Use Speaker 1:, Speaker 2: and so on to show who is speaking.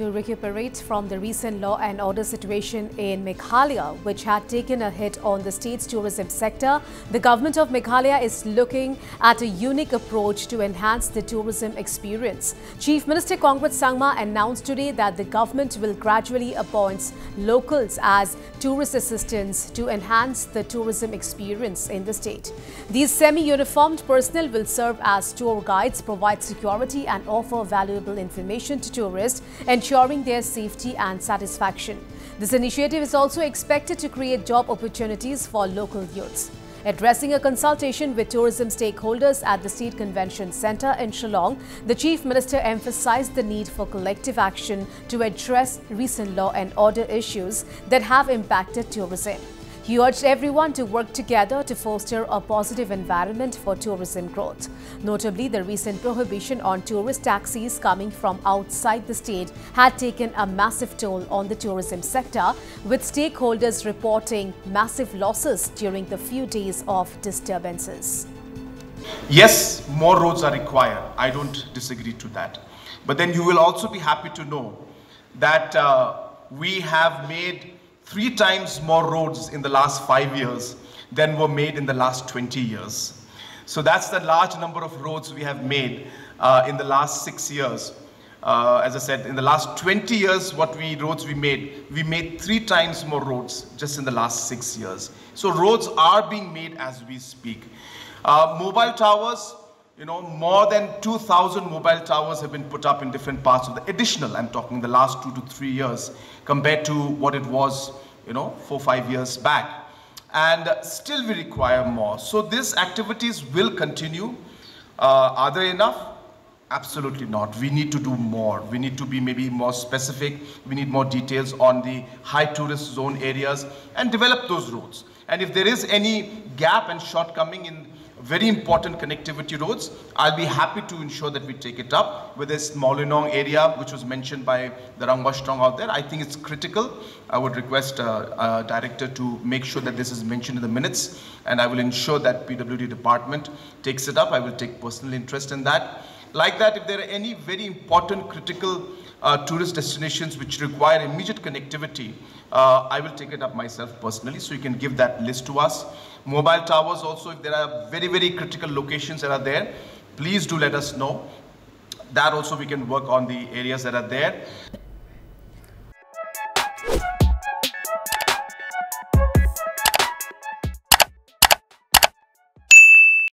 Speaker 1: To recuperate from the recent law and order situation in Meghalaya, which had taken a hit on the state's tourism sector, the government of Meghalaya is looking at a unique approach to enhance the tourism experience. Chief Minister Conrad Sangma announced today that the government will gradually appoint locals as tourist assistants to enhance the tourism experience in the state. These semi-uniformed personnel will serve as tour guides, provide security and offer valuable information to tourists and ensuring their safety and satisfaction. This initiative is also expected to create job opportunities for local youths. Addressing a consultation with tourism stakeholders at the State Convention Centre in Shillong, the Chief Minister emphasized the need for collective action to address recent law and order issues that have impacted tourism. He urged everyone to work together to foster a positive environment for tourism growth. Notably, the recent prohibition on tourist taxis coming from outside the state had taken a massive toll on the tourism sector, with stakeholders reporting massive losses during the few days of disturbances.
Speaker 2: Yes, more roads are required. I don't disagree to that. But then you will also be happy to know that uh, we have made three times more roads in the last five years than were made in the last 20 years. So that's the large number of roads we have made uh, in the last six years. Uh, as I said, in the last 20 years, what we roads we made, we made three times more roads just in the last six years. So roads are being made as we speak. Uh, mobile towers, you know, more than 2,000 mobile towers have been put up in different parts of the additional, I'm talking the last two to three years, compared to what it was, you know, four, five years back. And still we require more. So these activities will continue. Uh, are they enough? Absolutely not. We need to do more. We need to be maybe more specific. We need more details on the high tourist zone areas and develop those roads. And if there is any gap and shortcoming in very important connectivity roads, I'll be happy to ensure that we take it up. With this Mawlynnong area, which was mentioned by the Rangbah Shnong out there, I think it's critical. I would request uh, uh, director to make sure that this is mentioned in the minutes, and I will ensure that PWD department takes it up. I will take personal interest in that. Like that, if there are any very important critical uh, tourist destinations which require immediate connectivity, uh, I will take it up myself personally. So you can give that list to us. Mobile towers also, if there are very, very critical locations that are there, please do let us know. That also we can work on the areas that are there.